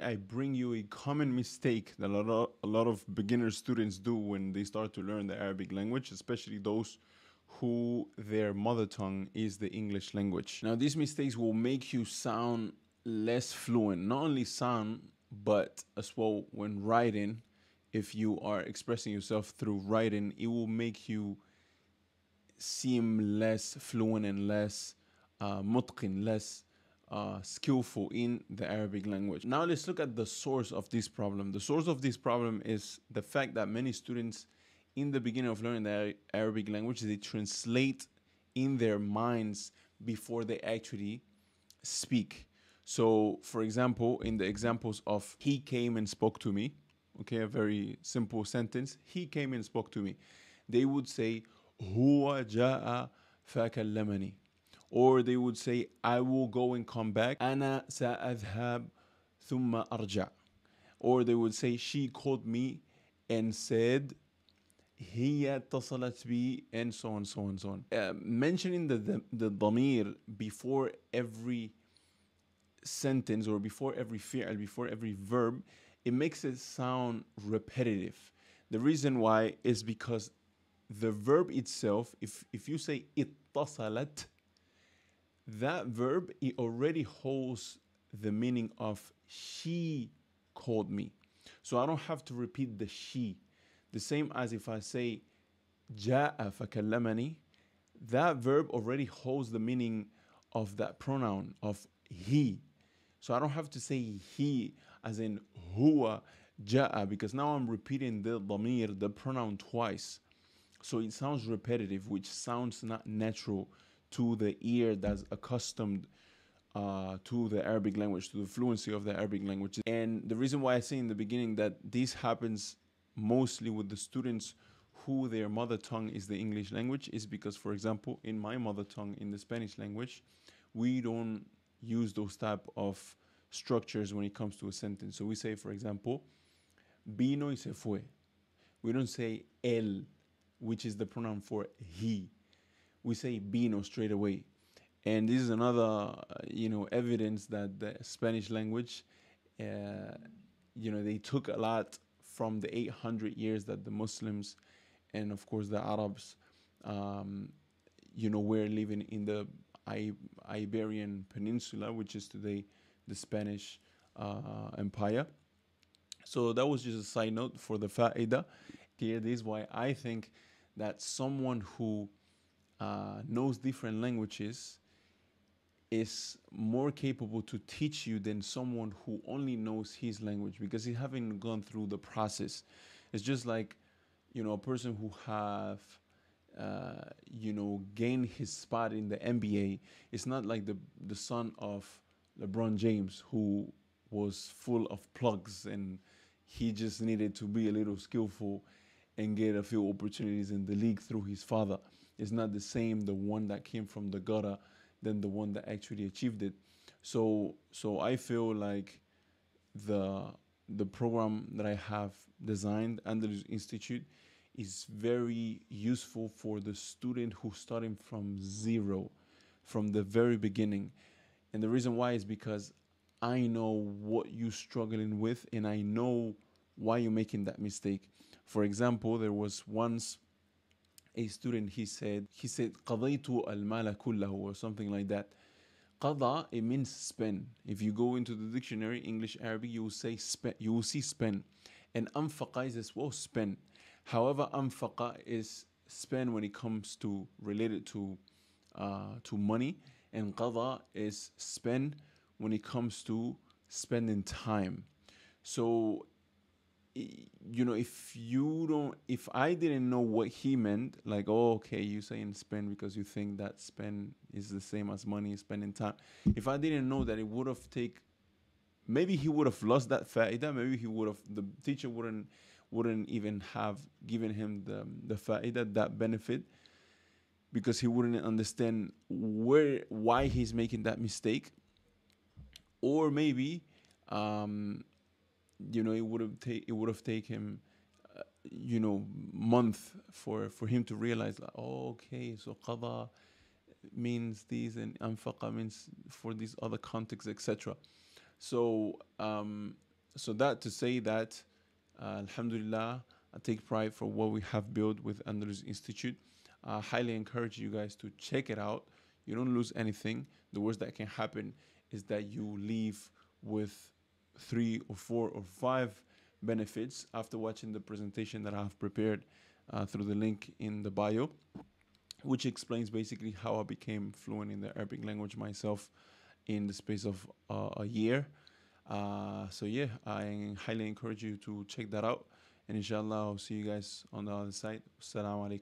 I bring you a common mistake that a lot, of, a lot of beginner students do when they start to learn the Arabic language, especially those who their mother tongue is the English language. Now, these mistakes will make you sound less fluent, not only sound, but as well when writing. If you are expressing yourself through writing, it will make you seem less fluent and less uh, mutqin, less uh, skillful in the Arabic language. Now let's look at the source of this problem. The source of this problem is the fact that many students in the beginning of learning the Arabic language, they translate in their minds before they actually speak. So, for example, in the examples of he came and spoke to me, okay, a very simple sentence, he came and spoke to me, they would say, هو جاء فكلمني or they would say I will go and come back أنا سأذهب ثم أرجع or they would say she called me and said هي اتصلت بي and so on so on so on uh, mentioning the, the the ضمير before every sentence or before every fi'l before every verb it makes it sound repetitive the reason why is because the verb itself if if you say اتصلت that verb it already holds the meaning of she called me. So I don't have to repeat the she. The same as if I say jaafakalemani that verb already holds the meaning of that pronoun of he. So I don't have to say he as in huwa ja'a because now I'm repeating the damir, the pronoun twice. So it sounds repetitive, which sounds not natural to the ear that's accustomed uh, to the Arabic language, to the fluency of the Arabic language. And the reason why I say in the beginning that this happens mostly with the students who their mother tongue is the English language is because, for example, in my mother tongue, in the Spanish language, we don't use those type of structures when it comes to a sentence. So we say, for example, vino y se fue. We don't say él, which is the pronoun for he we say vino straight away. And this is another, uh, you know, evidence that the Spanish language, uh, you know, they took a lot from the 800 years that the Muslims and of course the Arabs, um, you know, were living in the I- Iberian Peninsula, which is today the Spanish uh, Empire. So that was just a side note for the fa'ida. Here, this is why I think that someone who uh, knows different languages is more capable to teach you than someone who only knows his language because he haven't gone through the process. It's just like, you know, a person who have, uh, you know, gained his spot in the NBA. It's not like the the son of LeBron James who was full of plugs and he just needed to be a little skillful and get a few opportunities in the league through his father is not the same the one that came from the gutter than the one that actually achieved it. So so i feel like the the program that i have designed under the institute is very useful for the student who's starting from zero from the very beginning. And the reason why is because i know what you're struggling with and i know why you're making that mistake. For example there was once a student he said he said قضيت المال كله or something like that قضى it means spend if you go into the dictionary English Arabic you will say spend you will see spend and أنفق is as well spend however أنفق is spend when it comes to related to uh, to money and قضى is spend when it comes to spending time so you know, if you don't, if I didn't know what he meant, like, oh, okay, you saying spend because you think that spend is the same as money, spending time. If I didn't know that, it would have take, maybe he would have lost that faida. Maybe he would have, the teacher wouldn't, wouldn't even have given him the the faida, that benefit, because he wouldn't understand where, why he's making that mistake, or maybe. Um, you know it would have take it would have taken him uh, you know month for for him to realize like oh, okay so qada means these and anfaqa means for these other contexts etc So, um, so that to say that, uh, Alhamdulillah, I take pride for what we have built with Andalus Institute. I highly encourage you guys to check it out. You don't lose anything. The worst that can happen is that you leave with three or four or five benefits after watching the presentation that I have prepared uh, through the link in the bio, which explains basically how I became fluent in the Arabic language myself in the space of uh, a year. Uh, so yeah, I highly encourage you to check that out. And inshallah, I'll see you guys on the other side. Assalamu alaikum.